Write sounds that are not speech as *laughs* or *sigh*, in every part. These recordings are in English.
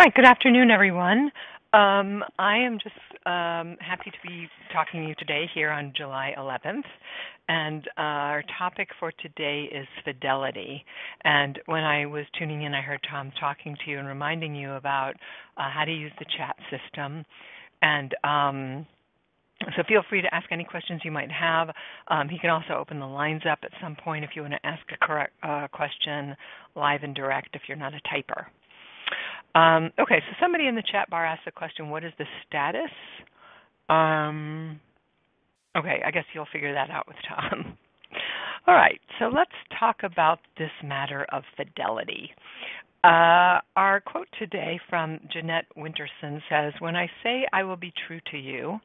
Right. Good afternoon, everyone. Um, I am just um, happy to be talking to you today here on July 11th. And uh, our topic for today is fidelity. And when I was tuning in, I heard Tom talking to you and reminding you about uh, how to use the chat system. And um, so feel free to ask any questions you might have. Um, he can also open the lines up at some point if you want to ask a correct uh, question live and direct if you're not a typer. Um, okay, so somebody in the chat bar asked the question, what is the status? Um, okay, I guess you'll figure that out with Tom. *laughs* All right, so let's talk about this matter of fidelity. Uh, our quote today from Jeanette Winterson says, When I say I will be true to you,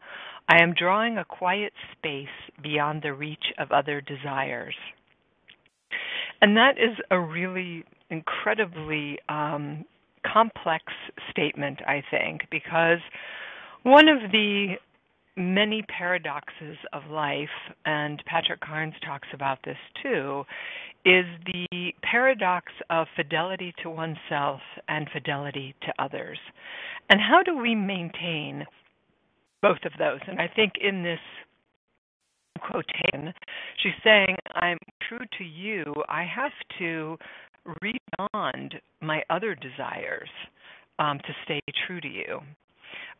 I am drawing a quiet space beyond the reach of other desires. And that is a really incredibly um, complex statement, I think, because one of the many paradoxes of life, and Patrick Carnes talks about this too, is the paradox of fidelity to oneself and fidelity to others. And how do we maintain both of those? And I think in this quotation, she's saying, I'm true to you. I have to read beyond my other desires um, to stay true to you.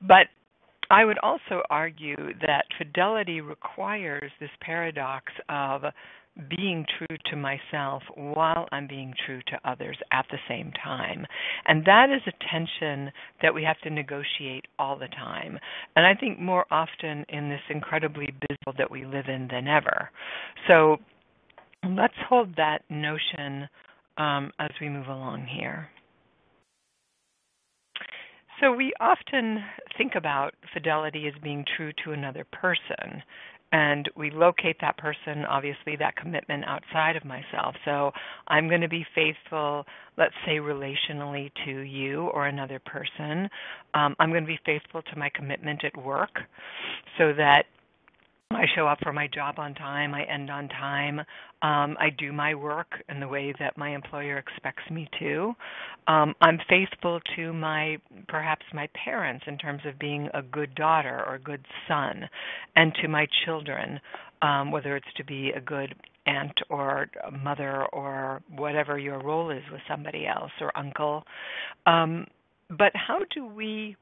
But I would also argue that fidelity requires this paradox of being true to myself while I'm being true to others at the same time. And that is a tension that we have to negotiate all the time. And I think more often in this incredibly busy world that we live in than ever. So let's hold that notion um, as we move along here. So we often think about fidelity as being true to another person. And we locate that person, obviously, that commitment outside of myself. So I'm going to be faithful, let's say, relationally to you or another person. Um, I'm going to be faithful to my commitment at work so that I show up for my job on time. I end on time. Um, I do my work in the way that my employer expects me to. Um, I'm faithful to my, perhaps my parents in terms of being a good daughter or a good son, and to my children, um, whether it's to be a good aunt or mother or whatever your role is with somebody else or uncle. Um, but how do we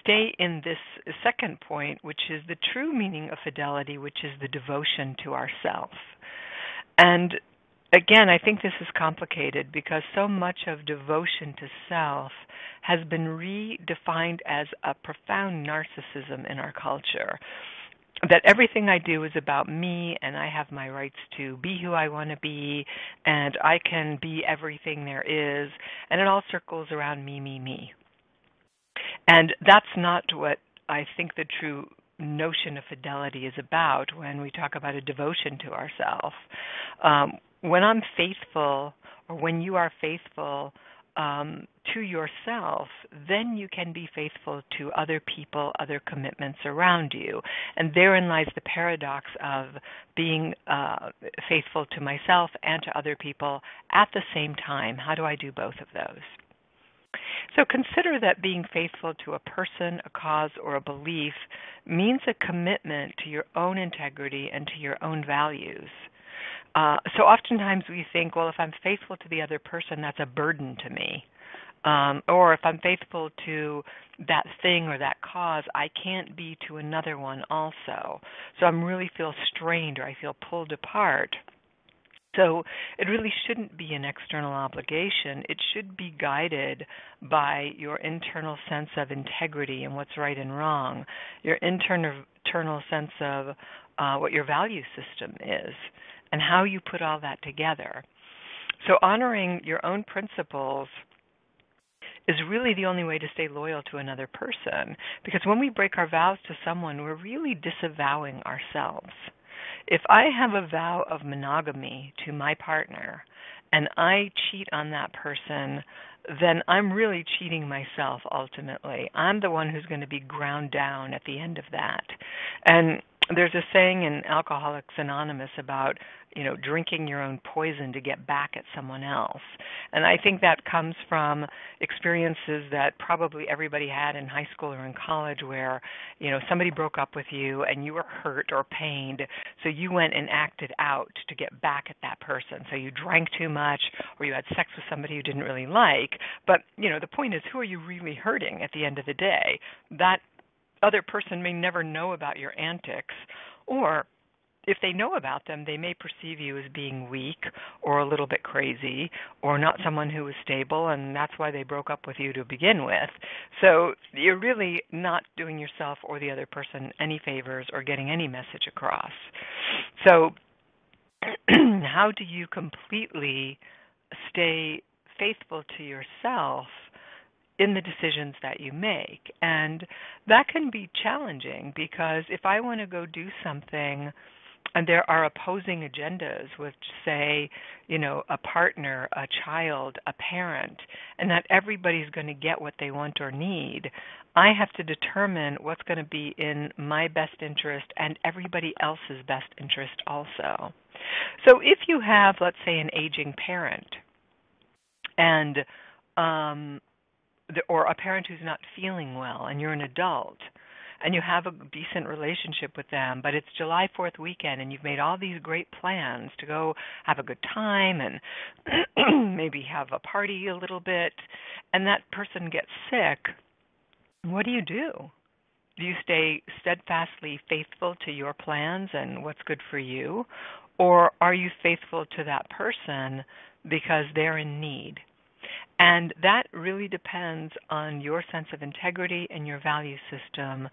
stay in this second point, which is the true meaning of fidelity, which is the devotion to ourself. And again, I think this is complicated because so much of devotion to self has been redefined as a profound narcissism in our culture. That everything I do is about me, and I have my rights to be who I want to be, and I can be everything there is, and it all circles around me, me, me. And that's not what I think the true notion of fidelity is about when we talk about a devotion to ourselves. Um, when I'm faithful, or when you are faithful um, to yourself, then you can be faithful to other people, other commitments around you. And therein lies the paradox of being uh, faithful to myself and to other people at the same time. How do I do both of those? So consider that being faithful to a person, a cause, or a belief means a commitment to your own integrity and to your own values. Uh, so oftentimes we think, well, if I'm faithful to the other person, that's a burden to me. Um, or if I'm faithful to that thing or that cause, I can't be to another one also. So I'm really feel strained or I feel pulled apart. So it really shouldn't be an external obligation. It should be guided by your internal sense of integrity and what's right and wrong, your internal, internal sense of uh, what your value system is, and how you put all that together. So honoring your own principles is really the only way to stay loyal to another person. Because when we break our vows to someone, we're really disavowing ourselves if I have a vow of monogamy to my partner and I cheat on that person, then I'm really cheating myself ultimately. I'm the one who's going to be ground down at the end of that. And there's a saying in Alcoholics Anonymous about you know drinking your own poison to get back at someone else. And i think that comes from experiences that probably everybody had in high school or in college where you know somebody broke up with you and you were hurt or pained so you went and acted out to get back at that person. So you drank too much or you had sex with somebody you didn't really like. But you know the point is who are you really hurting at the end of the day? That other person may never know about your antics or if they know about them, they may perceive you as being weak or a little bit crazy or not someone who is stable, and that's why they broke up with you to begin with. So you're really not doing yourself or the other person any favors or getting any message across. So, *clears throat* how do you completely stay faithful to yourself in the decisions that you make. And that can be challenging because if I want to go do something and there are opposing agendas which say, you know, a partner, a child, a parent, and that everybody's going to get what they want or need, I have to determine what's going to be in my best interest and everybody else's best interest also. So if you have, let's say, an aging parent, and um, or a parent who's not feeling well and you're an adult and you have a decent relationship with them, but it's July 4th weekend and you've made all these great plans to go have a good time and *clears throat* maybe have a party a little bit, and that person gets sick, what do you do? Do you stay steadfastly faithful to your plans and what's good for you? Or are you faithful to that person because they're in need? And that really depends on your sense of integrity and your value system.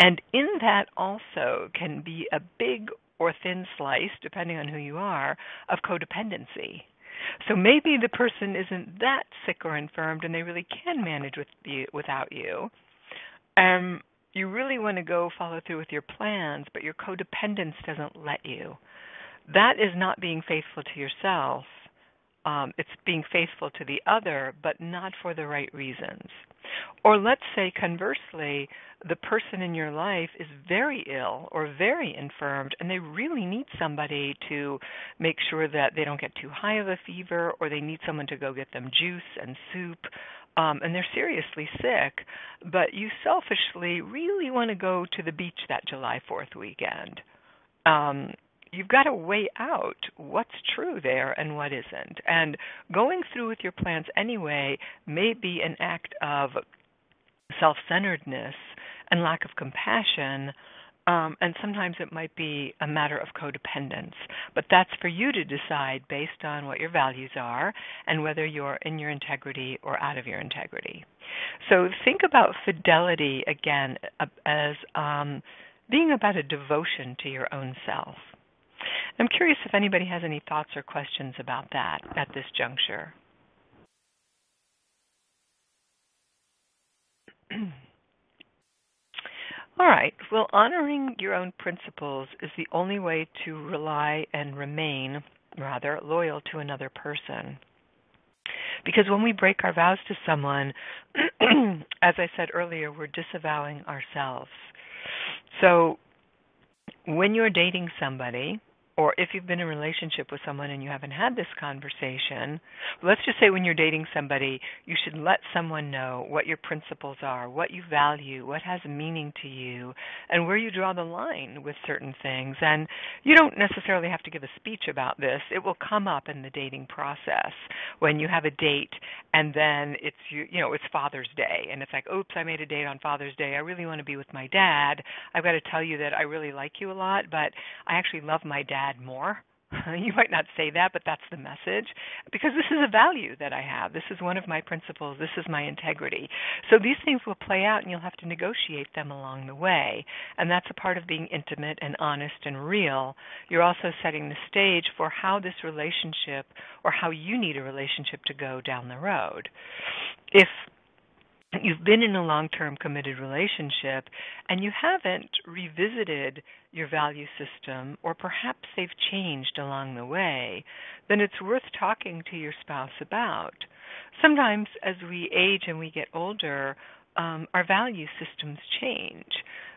And in that also can be a big or thin slice, depending on who you are, of codependency. So maybe the person isn't that sick or infirmed and they really can manage with you, without you. Um, you really want to go follow through with your plans, but your codependence doesn't let you. That is not being faithful to yourself um, it's being faithful to the other, but not for the right reasons. Or let's say conversely, the person in your life is very ill or very infirmed, and they really need somebody to make sure that they don't get too high of a fever, or they need someone to go get them juice and soup. Um, and they're seriously sick, but you selfishly really want to go to the beach that July 4th weekend. Um, you've got to weigh out what's true there and what isn't. And going through with your plans anyway may be an act of self centeredness and lack of compassion. Um, and sometimes it might be a matter of codependence. But that's for you to decide based on what your values are and whether you're in your integrity or out of your integrity. So think about fidelity again as um, being about a devotion to your own self. I'm curious if anybody has any thoughts or questions about that at this juncture. *clears throat* All right. Well, honoring your own principles is the only way to rely and remain, rather, loyal to another person. Because when we break our vows to someone, *clears throat* as I said earlier, we're disavowing ourselves. So when you're dating somebody, or if you've been in a relationship with someone and you haven't had this conversation, let's just say when you're dating somebody, you should let someone know what your principles are, what you value, what has meaning to you, and where you draw the line with certain things. And you don't necessarily have to give a speech about this. It will come up in the dating process when you have a date and then it's you you know, it's Father's Day and it's like, "Oops, I made a date on Father's Day. I really want to be with my dad. I've got to tell you that I really like you a lot, but I actually love my dad add more. *laughs* you might not say that, but that's the message because this is a value that I have. This is one of my principles. This is my integrity. So these things will play out and you'll have to negotiate them along the way. And that's a part of being intimate and honest and real. You're also setting the stage for how this relationship or how you need a relationship to go down the road. If you've been in a long term committed relationship and you haven't revisited your value system, or perhaps they've changed along the way, then it's worth talking to your spouse about. Sometimes as we age and we get older, um, our value systems change.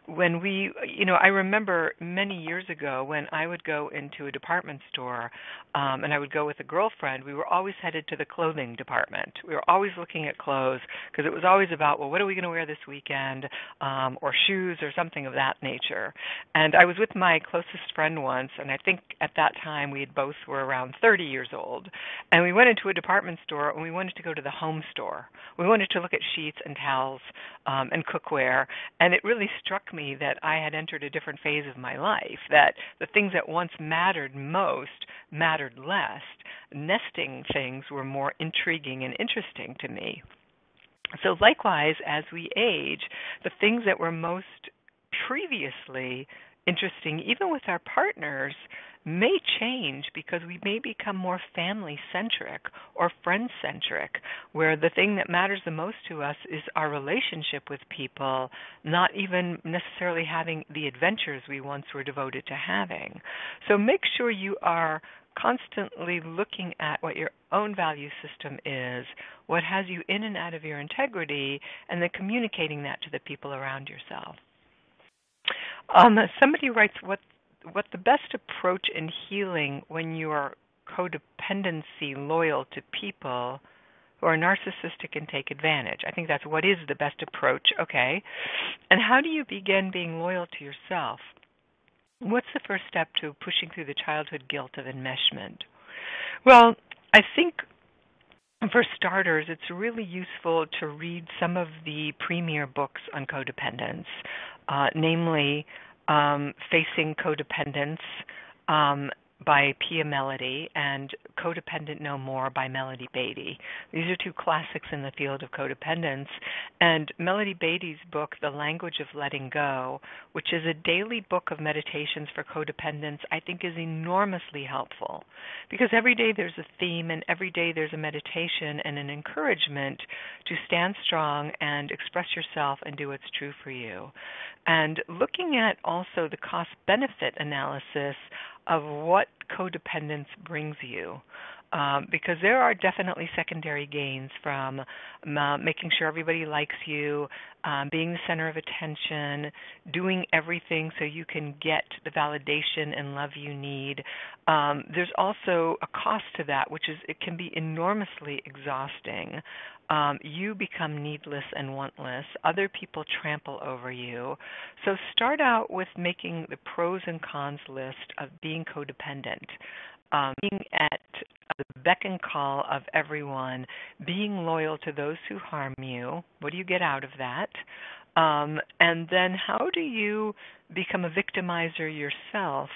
When we you know i remember many years ago when i would go into a department store um and i would go with a girlfriend we were always headed to the clothing department. We were always looking at clothes because it was always about well what are we going to wear this weekend um or shoes or something of that nature. And i was with my closest friend once and i think at that time we had both were around 30 years old. And we went into a department store and we wanted to go to the home store. We wanted to look at sheets and towels um and cookware and it really struck me that I had entered a different phase of my life, that the things that once mattered most mattered less. Nesting things were more intriguing and interesting to me. So, likewise, as we age, the things that were most previously interesting, even with our partners, may change because we may become more family centric or friend centric, where the thing that matters the most to us is our relationship with people, not even necessarily having the adventures we once were devoted to having. So make sure you are constantly looking at what your own value system is, what has you in and out of your integrity, and then communicating that to the people around yourself. Um, somebody writes, "What what the best approach in healing when you are codependency loyal to people who are narcissistic and take advantage. I think that's what is the best approach. Okay. And how do you begin being loyal to yourself? What's the first step to pushing through the childhood guilt of enmeshment? Well, I think for starters, it's really useful to read some of the premier books on codependence, namely um, Facing Codependence um, by Pia Mellody and Codependent No More by Melody Beattie. These are two classics in the field of codependence. And Melody Beattie's book, The Language of Letting Go, which is a daily book of meditations for codependence, I think is enormously helpful because every day there's a theme and every day there's a meditation and an encouragement to stand strong and express yourself and do what's true for you. And looking at also the cost benefit analysis of what codependence brings you. Um, because there are definitely secondary gains from uh, making sure everybody likes you, um, being the center of attention, doing everything so you can get the validation and love you need. Um, there's also a cost to that, which is it can be enormously exhausting um, you become needless and wantless. Other people trample over you. So start out with making the pros and cons list of being codependent, um, being at the beck and call of everyone, being loyal to those who harm you. What do you get out of that? Um, and then how do you become a victimizer yourself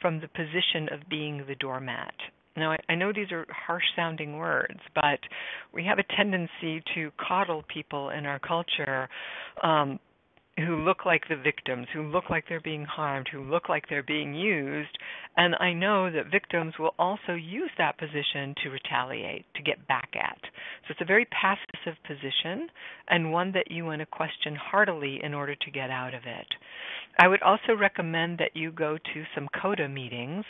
from the position of being the doormat? Now, I, I know these are harsh sounding words, but we have a tendency to coddle people in our culture um, who look like the victims, who look like they're being harmed, who look like they're being used. And I know that victims will also use that position to retaliate, to get back at. So it's a very passive position and one that you want to question heartily in order to get out of it. I would also recommend that you go to some CODA meetings,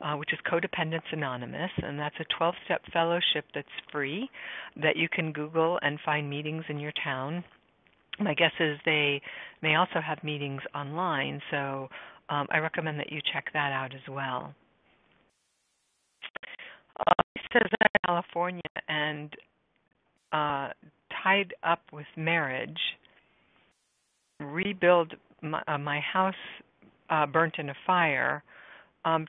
uh, which is Codependence Anonymous, and that's a 12 step fellowship that's free that you can Google and find meetings in your town. My guess is they may also have meetings online, so um, I recommend that you check that out as well. Uh, says that California and uh, tied up with marriage, rebuild my, uh, my house uh, burnt in a fire. Um,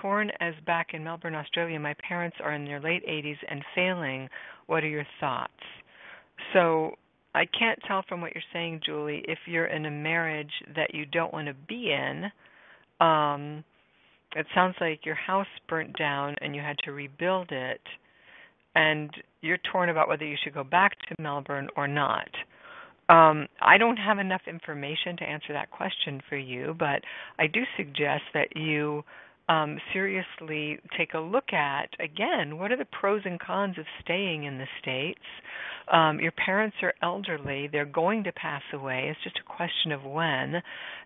torn as back in Melbourne, Australia. My parents are in their late 80s and failing. What are your thoughts? So I can't tell from what you're saying, Julie, if you're in a marriage that you don't want to be in. Um, it sounds like your house burnt down and you had to rebuild it, and you're torn about whether you should go back to Melbourne or not. Um, I don't have enough information to answer that question for you, but I do suggest that you um, seriously take a look at again what are the pros and cons of staying in the states. Um, your parents are elderly; they're going to pass away. It's just a question of when.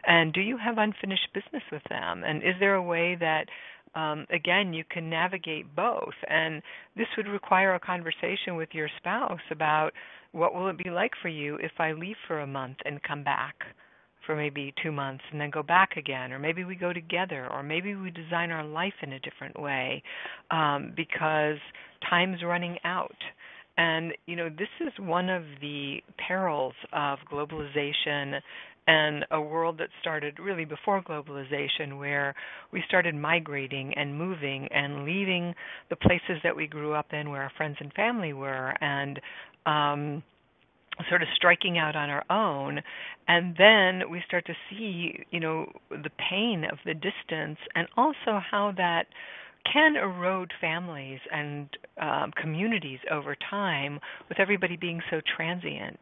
And do you have unfinished business with them? And is there a way that um, again, you can navigate both. And this would require a conversation with your spouse about what will it be like for you if I leave for a month and come back for maybe two months and then go back again, or maybe we go together, or maybe we design our life in a different way um, because time's running out. And, you know, this is one of the perils of globalization and a world that started really before globalization, where we started migrating and moving and leaving the places that we grew up in, where our friends and family were, and um, sort of striking out on our own and then we start to see you know the pain of the distance and also how that can erode families and um, communities over time with everybody being so transient.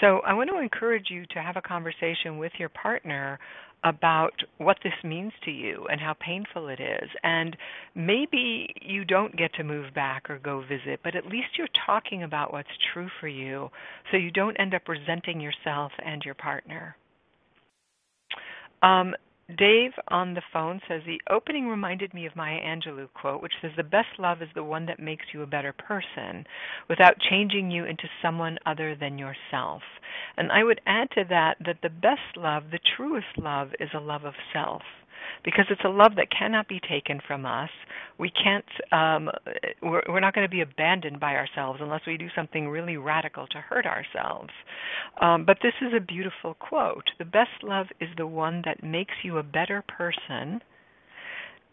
So I want to encourage you to have a conversation with your partner about what this means to you and how painful it is. And maybe you don't get to move back or go visit, but at least you're talking about what's true for you so you don't end up resenting yourself and your partner. Um, Dave on the phone says the opening reminded me of Maya Angelou quote, which says the best love is the one that makes you a better person without changing you into someone other than yourself. And I would add to that that the best love, the truest love, is a love of self because it's a love that cannot be taken from us. We can't. Um, we're, we're not going to be abandoned by ourselves unless we do something really radical to hurt ourselves. Um, but this is a beautiful quote. The best love is the one that makes you a better person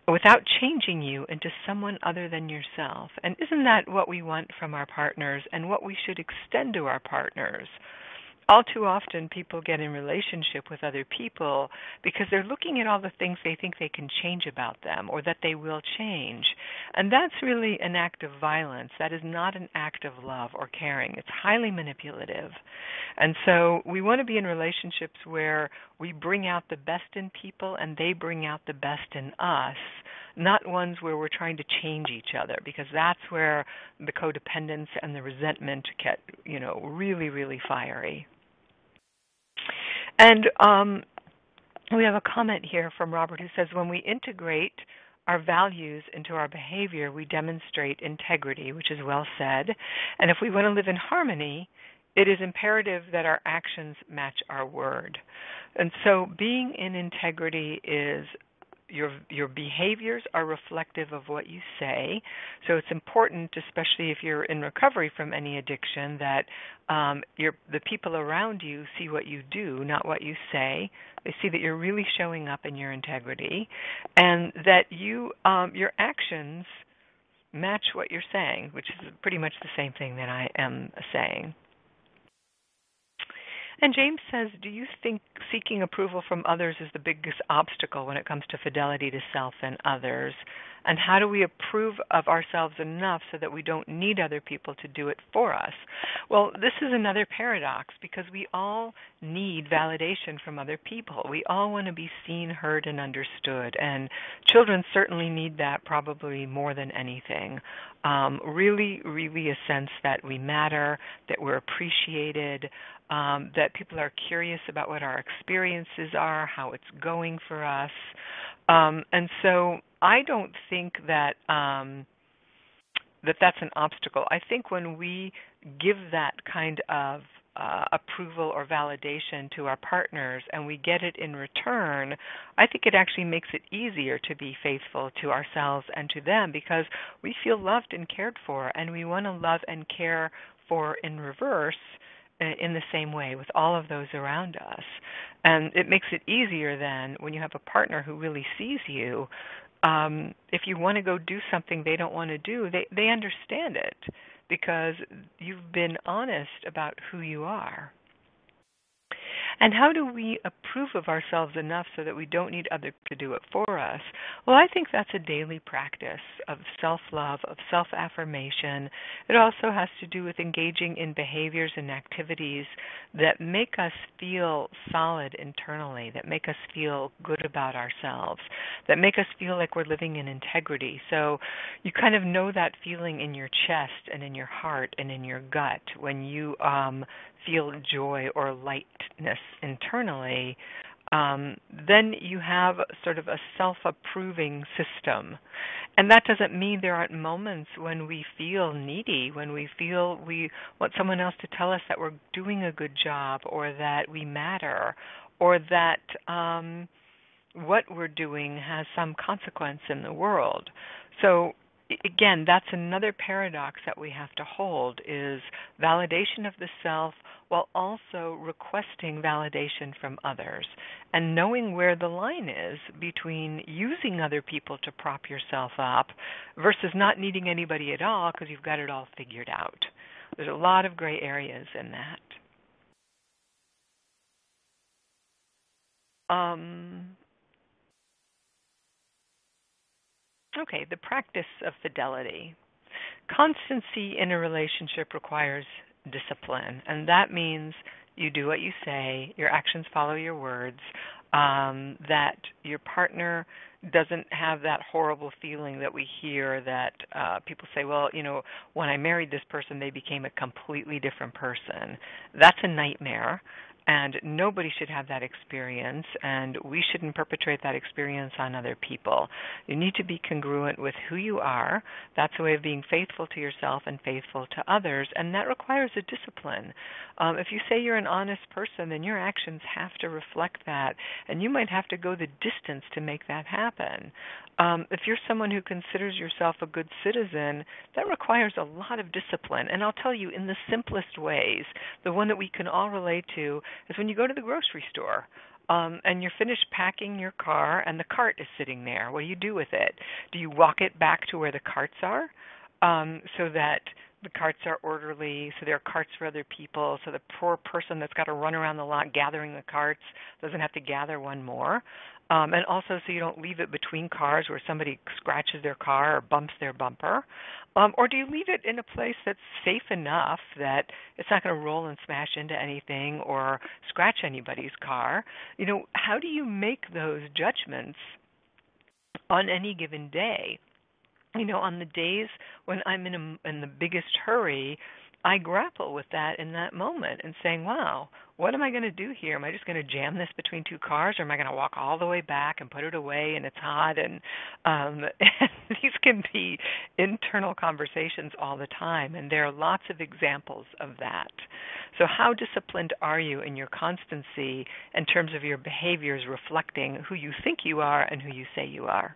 without changing you into someone other than yourself. And isn't that what we want from our partners and what we should extend to our partners? All too often people get in relationship with other people because they're looking at all the things they think they can change about them or that they will change. And that's really an act of violence. That is not an act of love or caring. It's highly manipulative. And so we want to be in relationships where we bring out the best in people and they bring out the best in us not ones where we're trying to change each other because that's where the codependence and the resentment get you know really really fiery and um, we have a comment here from Robert who says when we integrate our values into our behavior, we demonstrate integrity, which is well said. And if we want to live in harmony, it is imperative that our actions match our word. And so being in integrity is your your behaviors are reflective of what you say. So it's important, especially if you're in recovery from any addiction, that um, your the people around you see what you do, not what you say. They see that you're really showing up in your integrity, and that you um, your actions match what you're saying, which is pretty much the same thing that I am saying. And James says, Do you think seeking approval from others is the biggest obstacle when it comes to fidelity to self and others? And how do we approve of ourselves enough so that we don't need other people to do it for us? Well, this is another paradox because we all need validation from other people. We all want to be seen, heard, and understood. And children certainly need that probably more than anything. Um, really, really a sense that we matter, that we're appreciated, um, that people are curious about what our experiences are, how it's going for us. Um, and so I don't think that um, that that's an obstacle. I think when we give that kind of uh, approval or validation to our partners and we get it in return, I think it actually makes it easier to be faithful to ourselves and to them because we feel loved and cared for and we want to love and care for in reverse in the same way with all of those around us. And it makes it easier then when you have a partner who really sees you. Um, if you want to go do something they don't want to do, they they understand it because you've been honest about who you are. And how do we approve of ourselves enough so that we don't need others to do it for us? Well, I think that's a daily practice of self love, of self affirmation. It also has to do with engaging in behaviors and activities that make us feel solid internally, that make us feel good about ourselves, that make us feel like we're living in integrity. So you kind of know that feeling in your chest and in your heart and in your gut when you um, feel joy or lightness internally, um, then you have sort of a self approving system. And that doesn't mean there aren't moments when we feel needy, when we feel we want someone else to tell us that we're doing a good job or that we matter or that um, what we're doing has some consequence in the world. So again, that's another paradox that we have to hold is validation of the self while also requesting validation from others and knowing where the line is between using other people to prop yourself up versus not needing anybody at all because you've got it all figured out. There's a lot of gray areas in that. Um, okay, the practice of fidelity. Constancy in a relationship requires discipline, and that means you do what you say, your actions follow your words, um, that your partner doesn't have that horrible feeling that we hear that uh, people say, well, you know, when I married this person, they became a completely different person. That's a nightmare and nobody should have that experience and we shouldn't perpetrate that experience on other people. You need to be congruent with who you are. That's a way of being faithful to yourself and faithful to others and that requires a discipline. Um, if you say you're an honest person then your actions have to reflect that and you might have to go the distance to make that happen. Um, if you're someone who considers yourself a good citizen, that requires a lot of discipline. And I'll tell you, in the simplest ways, the one that we can all relate to is when you go to the grocery store. Um, and you're finished packing your car, and the cart is sitting there. What do you do with it? Do you walk it back to where the carts are, um, so that the carts are orderly, so there are carts for other people, so the poor person that's got to run around the lot gathering the carts doesn't have to gather one more. Um, and also so you don't leave it between cars where somebody scratches their car or bumps their bumper. Um, or do you leave it in a place that's safe enough that it's not going to roll and smash into anything or scratch anybody's car? You know, how do you make those judgments on any given day? You know, on the days when I'm in a, in the biggest hurry, I grapple with that in that moment and saying, wow, what am I going to do here? Am I just going to jam this between two cars or am I going to walk all the way back and put it away and it's hot and um *laughs* and these can be internal conversations all the time and there are lots of examples of that. So how disciplined are you in your constancy in terms of your behaviors reflecting who you think you are and who you say you are?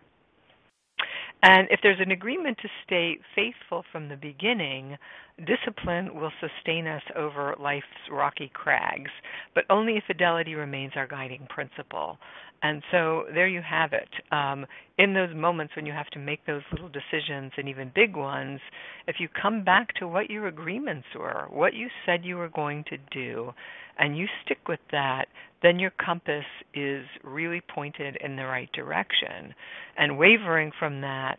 And if there's an agreement to stay faithful from the beginning, discipline will sustain us over life's rocky crags, but only if fidelity remains our guiding principle. And so there you have it. Um, in those moments when you have to make those little decisions and even big ones, if you come back to what your agreements were, what you said you were going to do, and you stick with that, then your compass is really pointed in the right direction. And wavering from that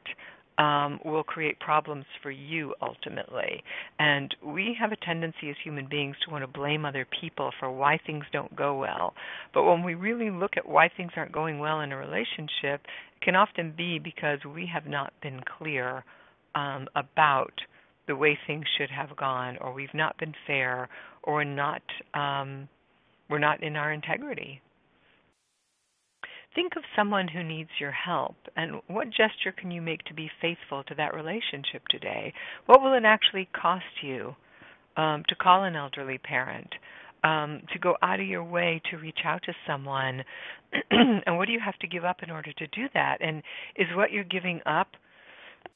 um, will create problems for you ultimately. And we have a tendency as human beings to want to blame other people for why things don't go well. But when we really look at why things aren't going well in a relationship, it can often be because we have not been clear um, about the way things should have gone, or we've not been fair, or not um, we're not in our integrity. Think of someone who needs your help and what gesture can you make to be faithful to that relationship today? What will it actually cost you um, to call an elderly parent? Um, to go out of your way to reach out to someone, *clears throat* and what do you have to give up in order to do that? And is what you're giving up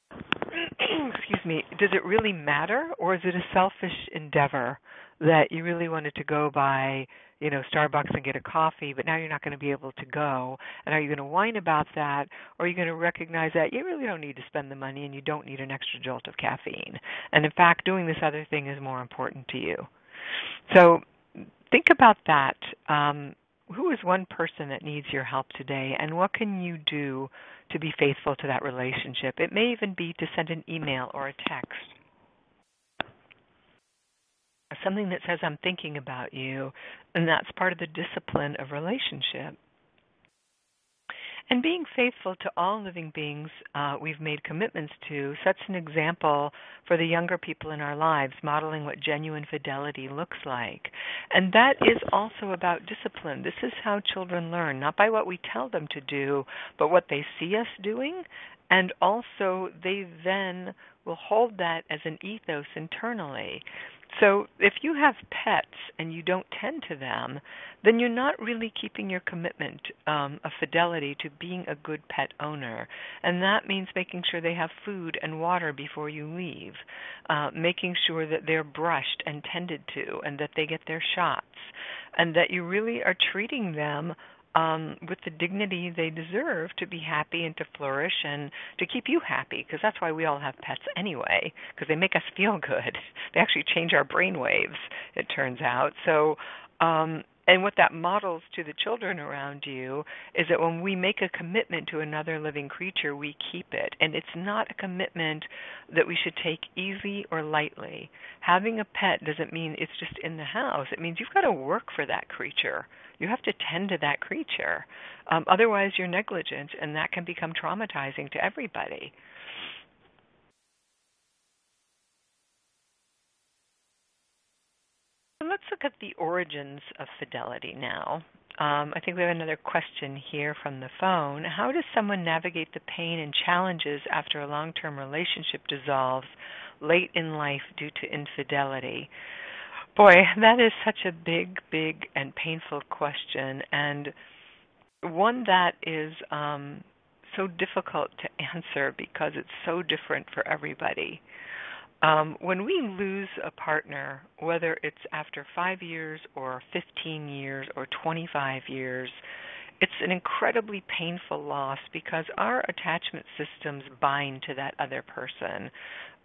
*clears throat* excuse me, does it really matter or is it a selfish endeavor that you really wanted to go by you know Starbucks and get a coffee, but now you're not going to be able to go. And are you going to whine about that, or are you going to recognize that you really don't need to spend the money and you don't need an extra jolt of caffeine? And in fact, doing this other thing is more important to you. So think about that. Um, who is one person that needs your help today, and what can you do to be faithful to that relationship? It may even be to send an email or a text something that says I'm thinking about you, and that's part of the discipline of relationship. And being faithful to all living beings uh, we've made commitments to sets an example for the younger people in our lives, modeling what genuine fidelity looks like. And that is also about discipline. This is how children learn, not by what we tell them to do, but what they see us doing. And also, they then will hold that as an ethos internally. So if you have pets and you don't tend to them, then you're not really keeping your commitment um, of fidelity to being a good pet owner. And that means making sure they have food and water before you leave, uh, making sure that they're brushed and tended to, and that they get their shots, and that you really are treating them um, with the dignity they deserve to be happy and to flourish and to keep you happy because that's why we all have pets anyway because they make us *laughs* feel good they actually change our brain waves it turns out so um, and what that models to the children around you is that when we make a commitment to another living creature, we keep it. And it's not a commitment that we should take easy or lightly. Having a pet doesn't mean it's just in the house, it means you've got to work for that creature. You have to tend to that creature. Um, otherwise, you're negligent, and that can become traumatizing to everybody. let's look at the origins of fidelity now. Um, I think we have another question here from the phone. How does someone navigate the pain and challenges after a long term relationship dissolves late in life due to infidelity? Boy, that is such a big, big, and painful question, and one that is um, so difficult to *laughs* answer because it's so different for everybody. Um, when we lose a partner, whether it's after five years or 15 years or 25 years, it's an incredibly painful loss because our attachment systems bind to that other person.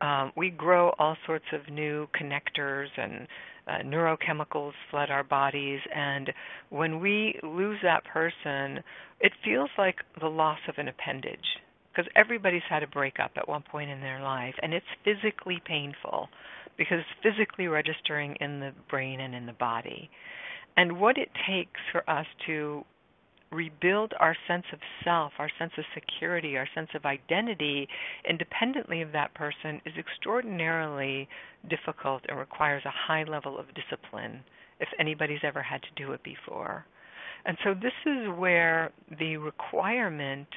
Um, we grow all sorts of new connectors and uh, neurochemicals flood our bodies, and when we lose that person, it feels like the loss of an appendage because everybody's had a breakup at one point in their life, and it's physically painful because it's physically registering in the brain and in the body. And what it takes for us to rebuild our sense of self, our sense of security, our sense of identity independently of that person is extraordinarily difficult and requires a high level of discipline if anybody's ever had to do it before. And so this is where the requirement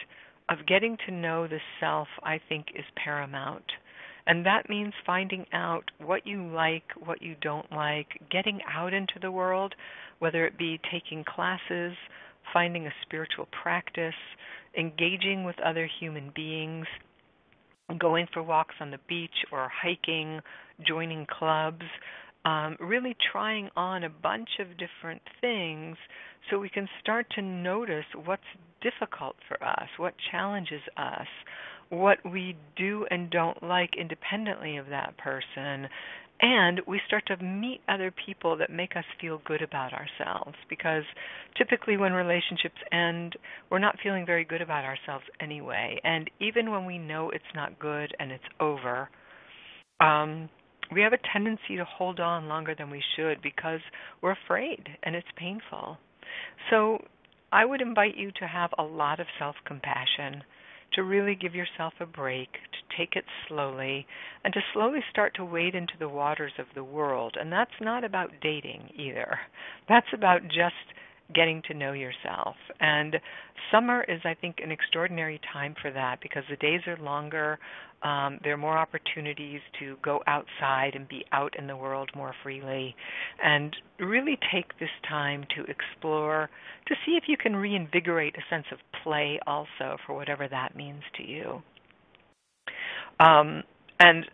of getting to know the self, I think, is paramount. And that means finding out what you like, what you don't like, getting out into the world, whether it be taking classes, finding a spiritual practice, engaging with other human beings, going for walks on the beach or hiking, joining clubs, um, really trying on a bunch of different things so we can start to notice what's difficult for us, what challenges us, what we do and don't like independently of that person. And we start to meet other people that make us feel good about ourselves because typically when relationships end, we're not feeling very good about ourselves anyway. And even when we know it's not good and it's over, um, we have a tendency to hold on longer than we should because we're afraid and it's painful. So I would invite you to have a lot of self compassion, to really give yourself a break, to take it slowly, and to slowly start to wade into the waters of the world. And that's not about dating either. That's about just getting to know yourself. And summer is, I think, an extraordinary time for that because the days are longer. Um, there are more opportunities to go outside and be out in the world more freely, and really take this time to explore, to see if you can reinvigorate a sense of play also for whatever that means to you. Um, and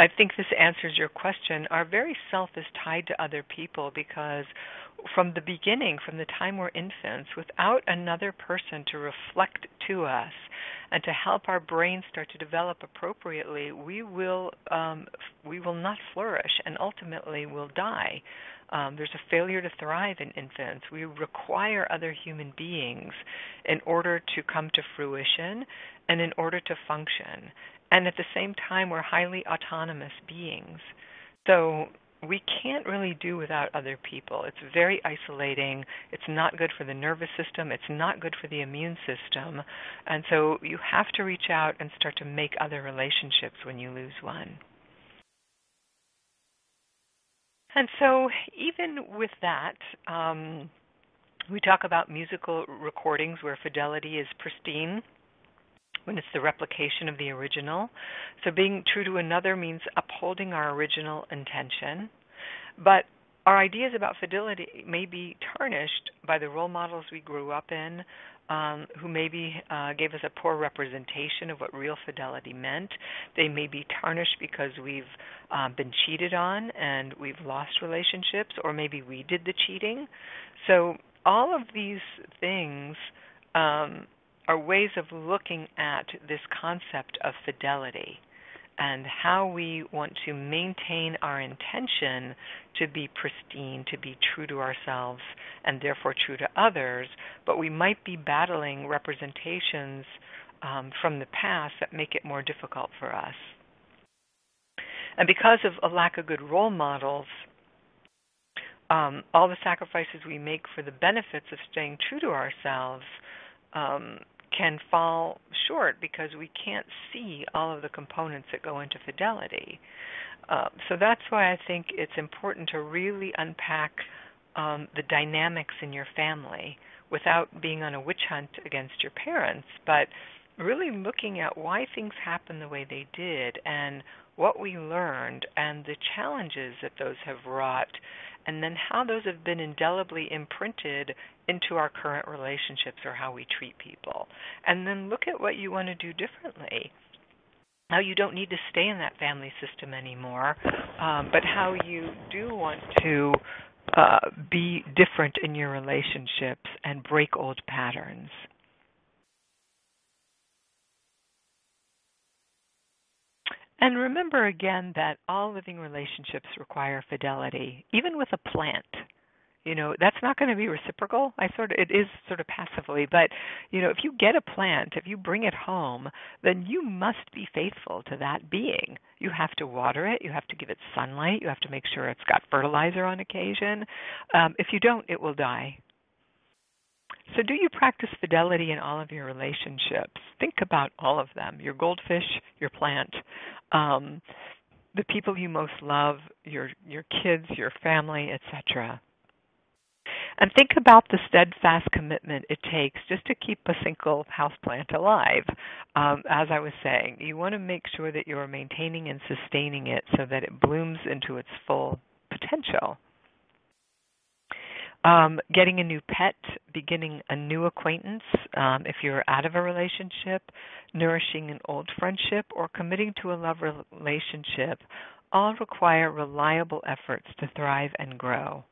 I think this answers your question. Our very self is tied to other people because from the beginning, from the time we're infants, without another person to reflect to us and to help our brains start to develop appropriately, we will um, we will not flourish and ultimately will die. Um, there's a failure to thrive in infants. We require other human beings in order to come to fruition and in order to function. And at the same time, we're highly autonomous beings. So we can't really do without other people. It's very isolating. It's not good for the nervous system. It's not good for the immune system. And so you have to reach out and start to make other relationships when you lose one. And so, even with that, um, we talk about musical recordings where fidelity is pristine when it's the replication of the original. So being true to another means upholding our original intention. But our ideas about fidelity may be tarnished by the role models we grew up in, um, who maybe uh, gave us a poor representation of what real fidelity meant. They may be tarnished because we've um, been cheated on and we've lost relationships, or maybe we did the cheating. So, all of these things um, are ways of looking at this concept of fidelity and how we want to maintain our intention to be pristine, to be true to ourselves, and therefore true to others, but we might be battling representations um, from the past that make it more difficult for us. And because of a lack of good role models, um, all the sacrifices we make for the benefits of staying true to ourselves um, can fall short because we can't see all of the components that go into fidelity. Uh, so that's why I think it's important to really unpack um, the dynamics in your family without being on a witch hunt against your parents, but really looking at why things happened the way they did and what we learned and the challenges that those have wrought and then how those have been indelibly imprinted into our current relationships or how we treat people. And then look at what you want to do differently. How you don't need to stay in that family system anymore, um, but how you do want to uh, be different in your relationships and break old patterns. And remember again that all living relationships require fidelity, even with a plant. You know, that's not going to be reciprocal. I sort of it is sort of passively, but you know, if you get a plant, if you bring it home, then you must be faithful to that being. You have to water it, you have to give it sunlight, you have to make sure it's got fertilizer on occasion. Um, if you don't, it will die. So, do you practice fidelity in all of your relationships? Think about all of them your goldfish, your plant, um, the people you most love, your, your kids, your family, etc. And think about the steadfast commitment it takes just to keep a single houseplant alive. Um, as I was saying, you want to make sure that you're maintaining and sustaining it so that it blooms into its full potential. Um, getting a new pet, beginning a new acquaintance, um, if you're out of a relationship, nourishing an old friendship, or committing to a love relationship all require reliable efforts to thrive and grow.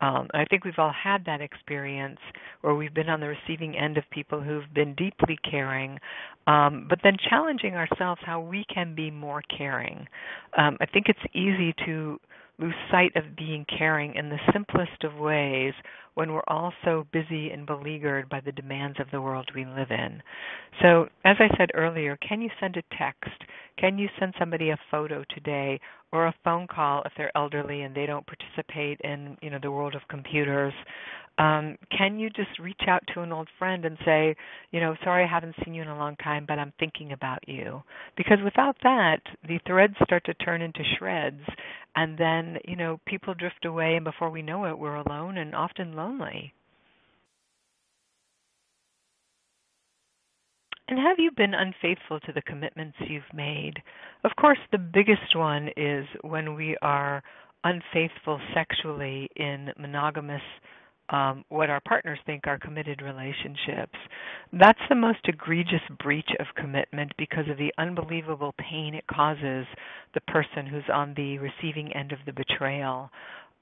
Um, I think we've all had that experience where we've been on the receiving end of people who've been deeply caring, um, but then challenging ourselves how we can be more caring. Um, I think it's easy to lose sight of being caring in the simplest of ways when we're all so busy and beleaguered by the demands of the world we live in. So, as I said earlier, can you send a text? Can you send somebody a photo today or a phone call if they're elderly and they don't participate in, you know, the world of computers? Um, can you just reach out to an old friend and say, you know, sorry I haven't seen you in a long time, but I'm thinking about you? Because without that, the threads start to turn into shreds, and then, you know, people drift away, and before we know it, we're alone and often lonely. And have you been unfaithful to the commitments you've made? Of course, the biggest one is when we are unfaithful sexually in monogamous um, what our partners think are committed relationships. That's the most egregious breach of commitment because of the unbelievable pain it causes the person who's on the receiving end of the betrayal.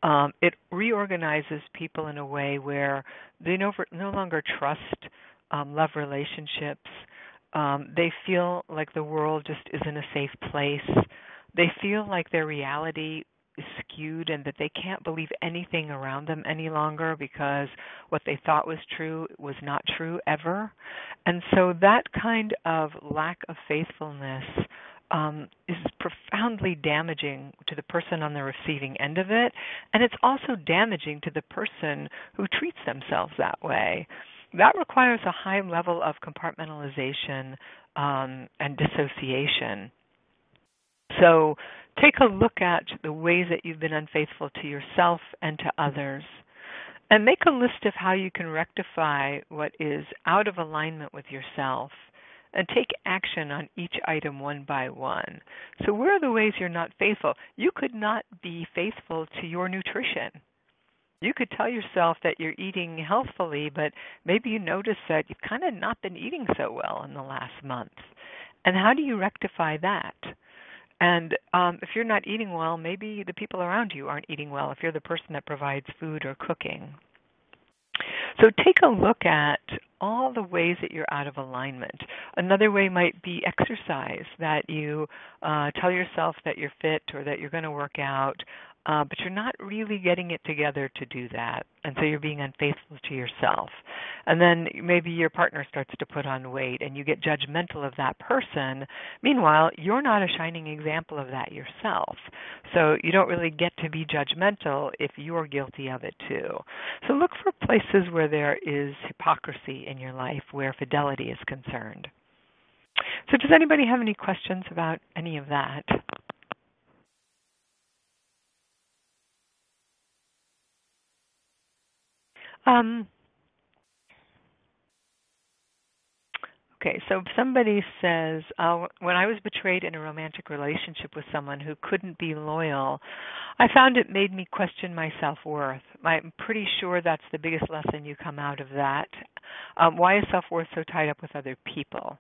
Um, it reorganizes people in a way where they no, no longer trust um, love relationships. Um, they feel like the world just isn't a safe place. They feel like their reality skewed and that they can't believe anything around them any longer because what they thought was true was not true ever. And so that kind of lack of faithfulness um, is profoundly damaging to the person on the receiving end of it, and it's also damaging to the person who treats themselves that way. That requires a high level of compartmentalization um, and dissociation. So take a look at the ways that you've been unfaithful to yourself and to others. And make a list of how you can rectify what is out of alignment with yourself and take action on each item one by one. So, where are the ways you're not faithful? You could not be faithful to your nutrition. You could tell yourself that you're eating healthfully, but maybe you notice that you've kind of not been eating so well in the last month. And how do you rectify that? And um, if you're not eating well, maybe the people around you aren't eating well if you're the person that provides food or cooking. So take a look at all the ways that you're out of alignment. Another way might be exercise, that you uh, tell yourself that you're fit or that you're going to work out, uh, but you're not really getting it together to do that. And so you're being unfaithful to yourself. And then maybe your partner starts to put on weight and you get judgmental of that person. Meanwhile, you're not a shining example of that yourself. So you don't really get to be judgmental if you're guilty of it too. So look for places where there is hypocrisy in your life, where fidelity is concerned. So, does anybody have any questions about any of that? Um, okay, so if somebody says, uh, when I was betrayed in a romantic relationship with someone who couldn't be loyal, I found it made me question my self worth. I'm pretty sure that's the biggest lesson you come out of that. Um, why is self worth so tied up with other people?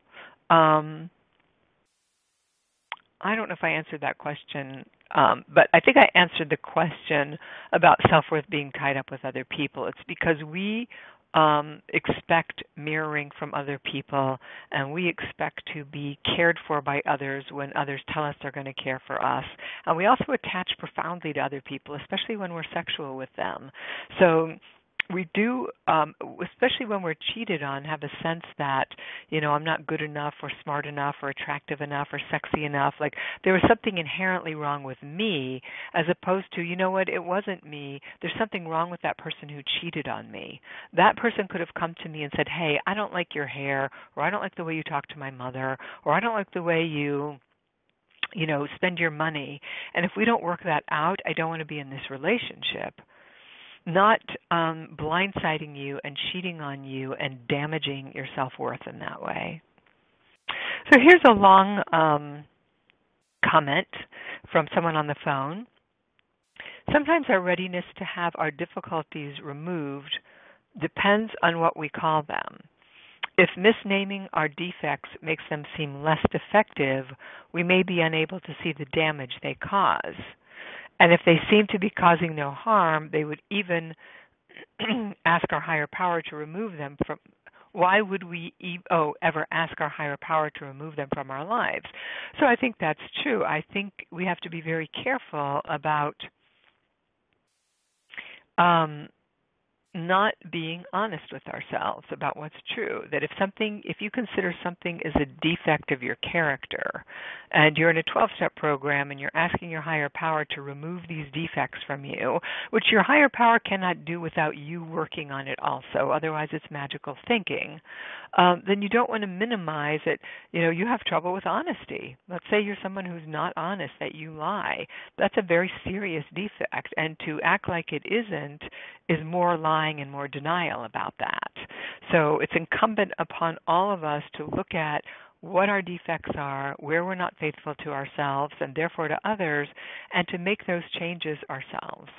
Um, I don't know if I answered that question, um, but I think I answered the question about self worth being tied up with other people. It's because we um, expect mirroring from other people, and we expect to be cared for by others when others tell us they're going to care for us. And we also attach profoundly to other people, especially when we're sexual with them. So we do um especially when we're cheated on have a sense that you know i'm not good enough or smart enough or attractive enough or sexy enough. Like there was something inherently wrong with me as opposed to you know what it wasn't me. There's something wrong with that person who cheated on me. That person could have come to me and said hey i don't like your hair or i don't like the way you talk to my mother or i don't like the way you you know spend your money. And if we don't work that out i don't want to be in this relationship not um, blindsiding you and cheating on you and damaging your self worth in that way. So here's a long um, comment from someone on the phone. Sometimes our readiness to have our difficulties removed depends on what we call them. If misnaming our defects makes them seem less defective, we may be unable to see the damage they cause. And if they seem to be causing no harm, they would even *clears throat* ask our higher power to remove them from. Why would we e- oh ever ask our higher power to remove them from our lives? So I think that's true. I think we have to be very careful about um, not being honest with ourselves about what's true. That if something, if you consider something as a defect of your character, and you're in a 12 step program and you're asking your higher power to remove these defects from you, which your higher power cannot do without you working on it also, otherwise it's magical thinking, um, then you don't want to minimize it. You know, you have trouble with honesty. Let's say you're someone who's not honest, that you lie. That's a very serious defect, and to act like it isn't is more lying and more denial about that. So it's incumbent upon all of us to look at what our defects are, where we're not faithful to ourselves and therefore to others, and to make those changes ourselves.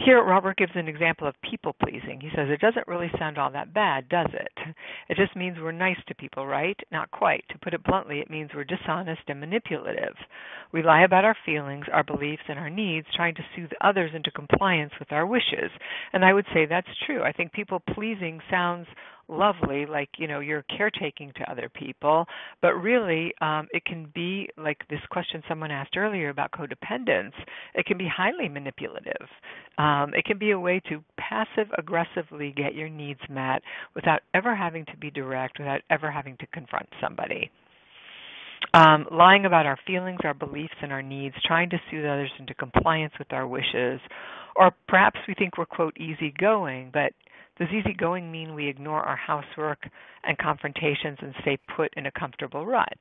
Here, Robert gives an example of people pleasing. He says, It doesn't really sound all that bad, does it? It just means we're nice to people, right? Not quite. To put it bluntly, it means we're dishonest and manipulative. We lie about our feelings, our beliefs, and our needs, trying to soothe others into compliance with our wishes. And I would say that's true. I think people pleasing sounds lovely, like you know you're caretaking to other people, but really um, it can be like this question someone asked earlier about codependence. It can be highly manipulative. Um, it can be a way to passive aggressively get your needs met without ever having to be direct, without ever having to confront somebody. Um, lying about our feelings, our beliefs, and our needs, trying to soothe others into compliance with our wishes, or perhaps we think we're quote easygoing, but does easygoing mean we ignore our housework and confrontations and stay put in a comfortable rut?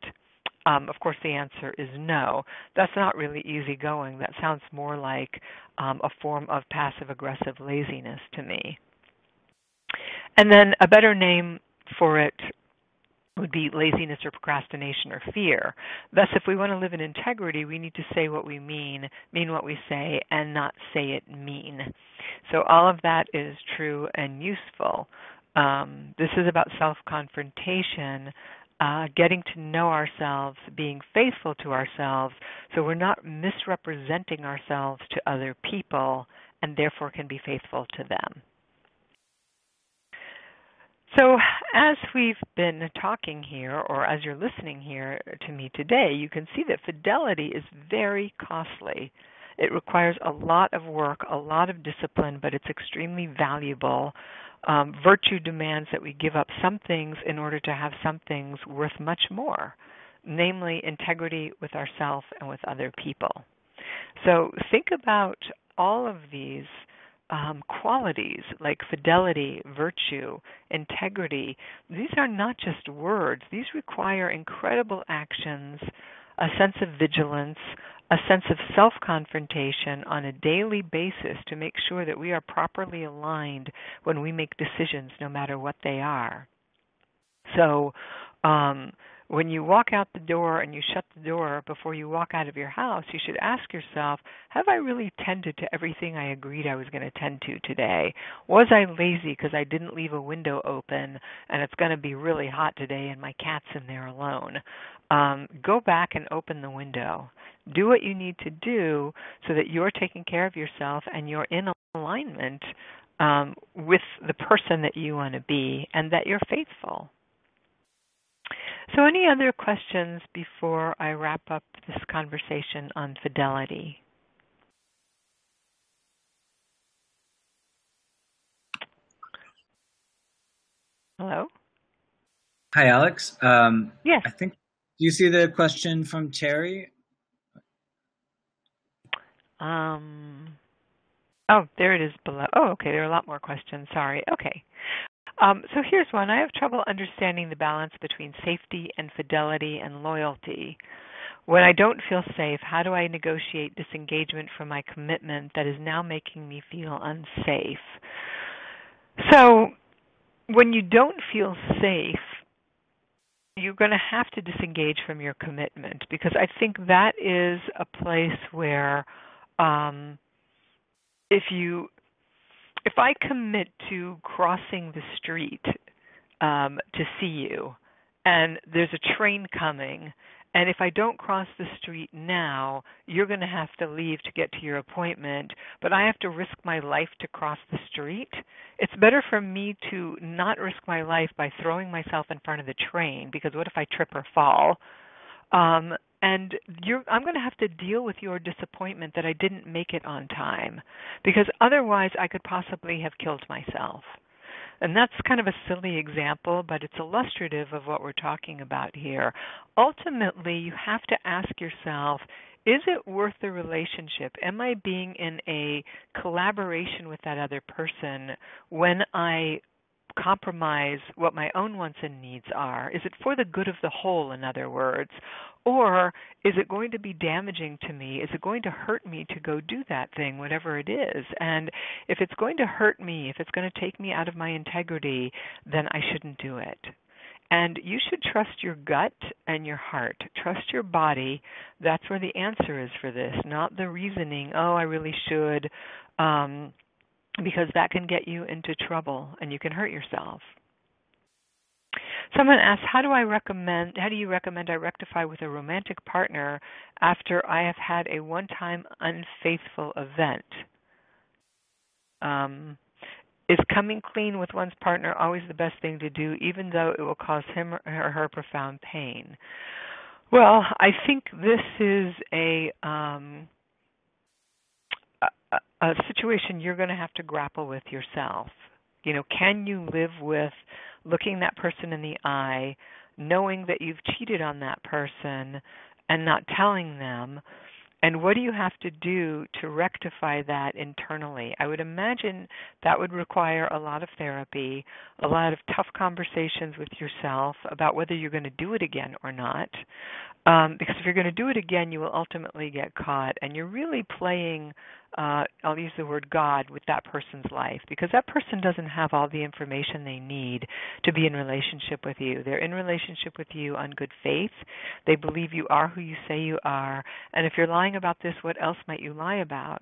Um, of course, the answer is no. That's not really easygoing. That sounds more like um, a form of passive aggressive laziness to me. And then a better name for it would be laziness or procrastination or fear. Thus, if we want to live in integrity, we need to say what we mean, mean what we say, and not say it mean. So, all of that is true and useful. Um, this is about self confrontation, uh, getting to know ourselves, being faithful to ourselves, so we're not misrepresenting ourselves to other people and therefore can be faithful to them. So, as we've been talking here, or as you're listening here to me today, you can see that fidelity is very costly. It requires a lot of work, a lot of discipline, but it's extremely valuable. Um, virtue demands that we give up some things in order to have some things worth much more, namely integrity with ourselves and with other people. So, think about all of these um, qualities like fidelity, virtue, integrity, these are not just words. These require incredible actions, a sense of vigilance, a sense of self confrontation on a daily basis to make sure that we are properly aligned when we make decisions, no matter what they are. So, um, when you walk out the door and you shut the door before you walk out of your house, you should ask yourself, have I really tended to everything I agreed I was going to tend to today? Was I lazy because I didn't leave a window open and it's going to be really hot today and my cat's in there alone? Um, go back and open the window. Do what you need to do so that you're taking care of yourself and you're in alignment um, with the person that you want to be and that you're faithful. So, any other questions before I wrap up this conversation on fidelity? Hello? Hi, Alex. Um, yes. I think, do you see the question from Terry? Um, oh, there it is below. Oh, okay. There are a lot more questions. Sorry. Okay. Um, so here's one. I have trouble understanding the balance between safety and fidelity and loyalty. When I don't feel safe, how do I negotiate disengagement from my commitment that is now making me feel unsafe? So, when you don't feel safe, you're going to have to disengage from your commitment because I think that is a place where um, if you if I commit to crossing the street um, to see you, and there's a train coming, and if I don't cross the street now, you're going to have to leave to get to your appointment, but I have to risk my life to cross the street. It's better for me to not risk my life by throwing myself in front of the train because what if I trip or fall? Um, and I'm going to have to deal with your disappointment that I didn't make it on time, because otherwise I could possibly have killed myself. And that's kind of a silly example, but it's illustrative of what we're talking about here. Ultimately, you have to ask yourself is it worth the relationship? Am I being in a collaboration with that other person when I compromise what my own wants and needs are? Is it for the good of the whole, in other words? Or is it going to be damaging to me? Is it going to hurt me to go do that thing, whatever it is? And if it's going to hurt me, if it's going to take me out of my integrity, then I shouldn't do it. And you should trust your gut and your heart. Trust your body. That's where the answer is for this, not the reasoning, oh, I really should. Um, because that can get you into trouble and you can hurt yourself. Someone asked, "How do I recommend? How do you recommend I rectify with a romantic partner after I have had a one-time unfaithful event?" Um, is coming clean with one's partner always the best thing to do, even though it will cause him or her profound pain? Well, I think this is a um, a situation you're going to have to grapple with yourself. You know, can you live with looking that person in the eye, knowing that you've cheated on that person and not telling them? And what do you have to do to rectify that internally? I would imagine that would require a lot of therapy, a lot of tough conversations with yourself about whether you're going to do it again or not. Um, because if you're going to do it again, you will ultimately get caught, and you're really playing uh, I'll use the word God with that person's life because that person doesn't have all the information they need to be in relationship with you. They're in relationship with you on good faith. They believe you are who you say you are. And if you're lying about this, what else might you lie about?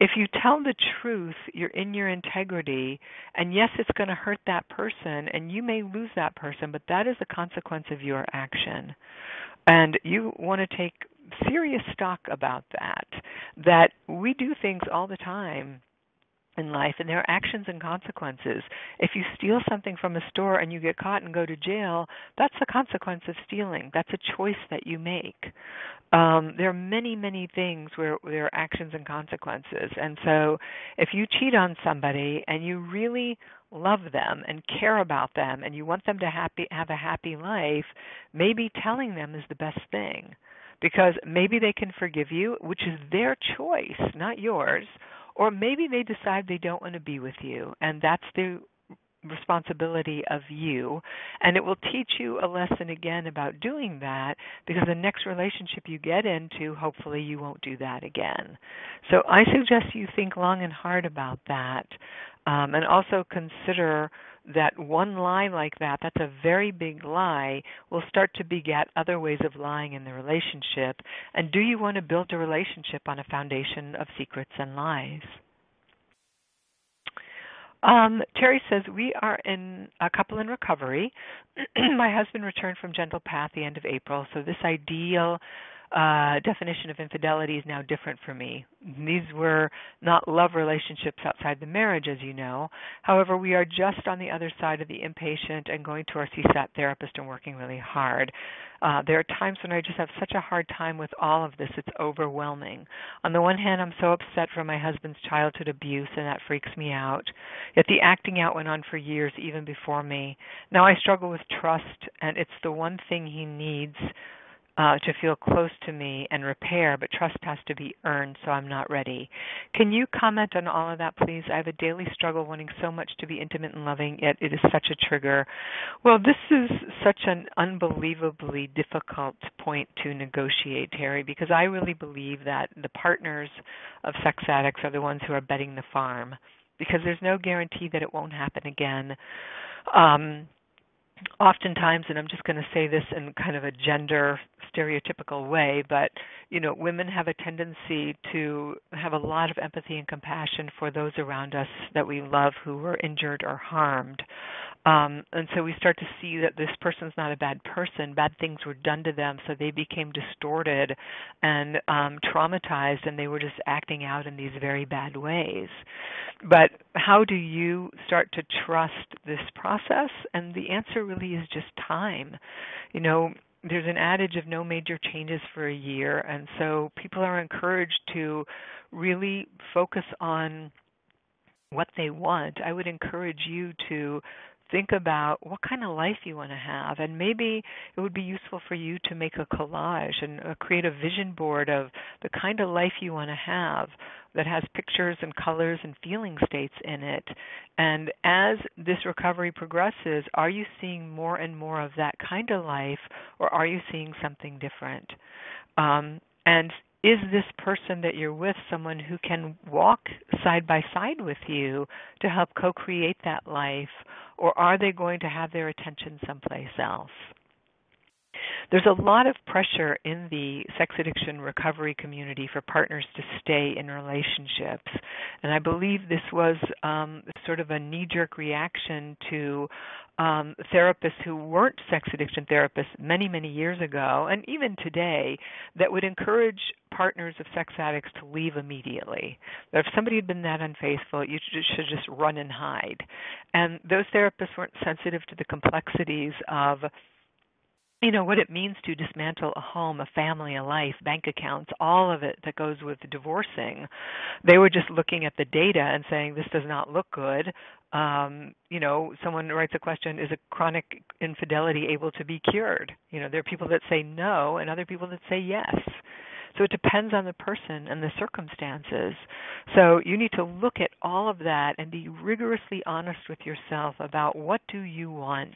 If you tell the truth, you're in your integrity, and yes, it's going to hurt that person, and you may lose that person, but that is the consequence of your action. And you want to take serious stock about that. That we do things all the time in life and there are actions and consequences. If you steal something from a store and you get caught and go to jail, that's a consequence of stealing. That's a choice that you make. Um, there are many, many things where there are actions and consequences. And so if you cheat on somebody and you really love them and care about them and you want them to happy have a happy life, maybe telling them is the best thing. Because maybe they can forgive you, which is their choice, not yours or maybe they decide they don't want to be with you, and that's the responsibility of you. And it will teach you a lesson again about doing that because the next relationship you get into hopefully you won't do that again. So i suggest you think long and hard about that um, and also consider that one lie like that, that's a very big lie, will start to beget other ways of lying in the relationship. And do you want to build a relationship on a foundation of secrets and lies? Um, Terry says we are in a couple in recovery. *clears throat* My husband returned from Gentle Path the end of April, so this ideal uh, definition of infidelity is now different for me. These were not love relationships outside the marriage, as you know. However, we are just on the other side of the inpatient and going to our CSAT therapist and working really hard. Uh, there are times when I just have such a hard time with all of this. It's overwhelming. On the one hand, I'm so upset from my husband's childhood abuse, and that freaks me out. Yet the acting out went on for years, even before me. Now I struggle with trust, and it's the one thing he needs uh, to feel close to me and repair, but trust has to be earned, so I'm not ready. Can you comment on all of that, please? I have a daily struggle wanting so much to be intimate and loving, yet it is such a trigger. Well, this is such an unbelievably difficult point to negotiate, Terry, because I really believe that the partners of sex addicts are the ones who are betting the farm, because there's no guarantee that it won't happen again. Um, oftentimes and i'm just going to say this in kind of a gender stereotypical way but you know women have a tendency to have a lot of empathy and compassion for those around us that we love who were injured or harmed um, and so we start to see that this person's not a bad person. Bad things were done to them, so they became distorted and um, traumatized, and they were just acting out in these very bad ways. But how do you start to trust this process? And the answer really is just time. You know, there's an adage of no major changes for a year, and so people are encouraged to really focus on what they want. I would encourage you to think about what kind of life you want to have and maybe it would be useful for you to make a collage and uh, create a vision board of the kind of life you want to have that has pictures and colors and feeling states in it. And as this recovery progresses are you seeing more and more of that kind of life or are you seeing something different? Um, and is this person that you're with someone who can walk side by side with you to help co create that life, or are they going to have their attention someplace else? There's a lot of pressure in the sex addiction recovery community for partners to stay in relationships. And I believe this was um, sort of a knee jerk reaction to um, therapists who weren't sex addiction therapists many, many years ago, and even today, that would encourage partners of sex addicts to leave immediately. That if somebody had been that unfaithful, you should just run and hide. And those therapists weren't sensitive to the complexities of you know what it means to dismantle a home, a family, a life, bank accounts, all of it that goes with divorcing. They were just looking at the data and saying this does not look good. Um, you know, someone writes a question: Is a chronic infidelity able to be cured? You know, there are people that say no, and other people that say yes. So it depends on the person and the circumstances. So you need to look at all of that and be rigorously honest with yourself about what do you want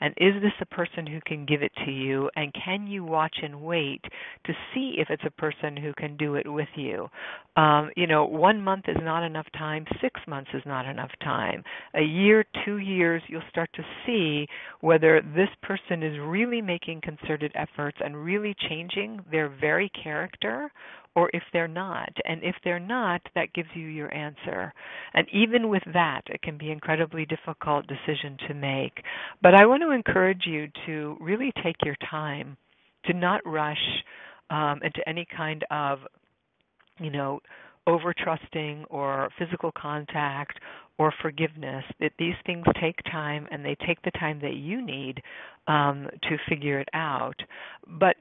and is this a person who can give it to you and can you watch and wait to see if it's a person who can do it with you. Um, you know, one month is not enough time, six months is not enough time. A year, two years, you'll start to see whether this person is really making concerted efforts and really changing their very character or if they're not. And if they're not, that gives you your answer. And even with that, it can be an incredibly difficult decision to make. But I want to encourage you to really take your time, to not rush um, into any kind of, you know, over trusting or physical contact or forgiveness that these things take time and they take the time that you need um, to figure it out but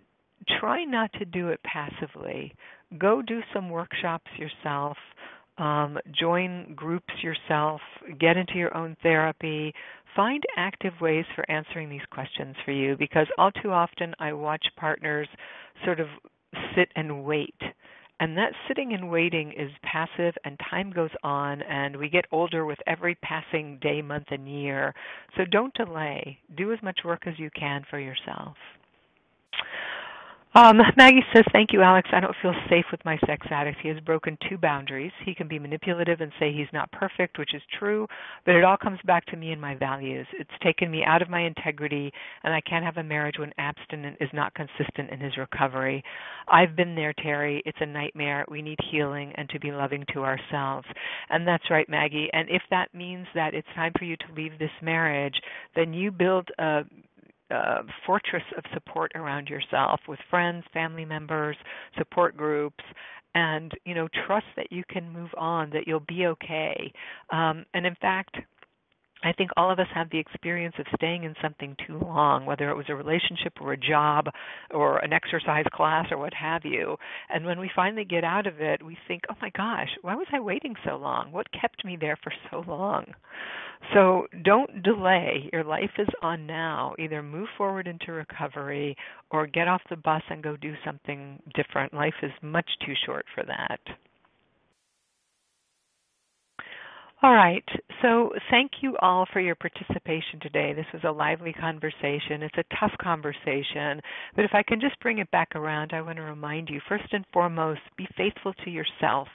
try not to do it passively go do some workshops yourself um, join groups yourself get into your own therapy find active ways for answering these questions for you because all too often i watch partners sort of sit and wait and that sitting and waiting is passive, and time goes on, and we get older with every passing day, month, and year. So don't delay. Do as much work as you can for yourself. Um, *laughs* Maggie says, Thank you, Alex. I don't feel safe with my sex addict. He has broken two boundaries. He can be manipulative and say he's not perfect, which is true, but it all comes back to me and my values. It's taken me out of my integrity, and I can't have a marriage when abstinent is not consistent in his recovery. I've been there, Terry. It's a nightmare. We need healing and to be loving to ourselves. And that's right, Maggie. And if that means that it's time for you to leave this marriage, then you build a uh, fortress of support around yourself with friends, family members, support groups, and you know trust that you can move on, that you'll be okay. Um, and in fact, I think all of us have the experience of staying in something too long, whether it was a relationship or a job or an exercise class or what have you. And when we finally get out of it, we think, oh my gosh, why was I waiting so long? What kept me there for so long? So don't delay. Your life is on now. Either move forward into recovery or get off the bus and go do something different. Life is much too short for that. All right. So thank you all for your participation today. This was a lively conversation. It's a tough conversation. But if I can just bring it back around, I want to remind you first and foremost, be faithful to yourself.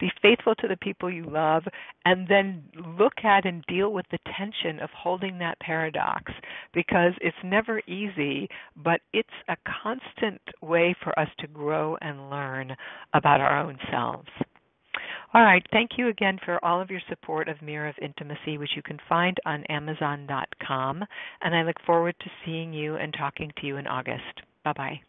Be faithful to the people you love, and then look at and deal with the tension of holding that paradox because it's never easy, but it's a constant way for us to grow and learn about our own selves. All right. Thank you again for all of your support of Mirror of Intimacy, which you can find on Amazon.com. And I look forward to seeing you and talking to you in August. Bye bye.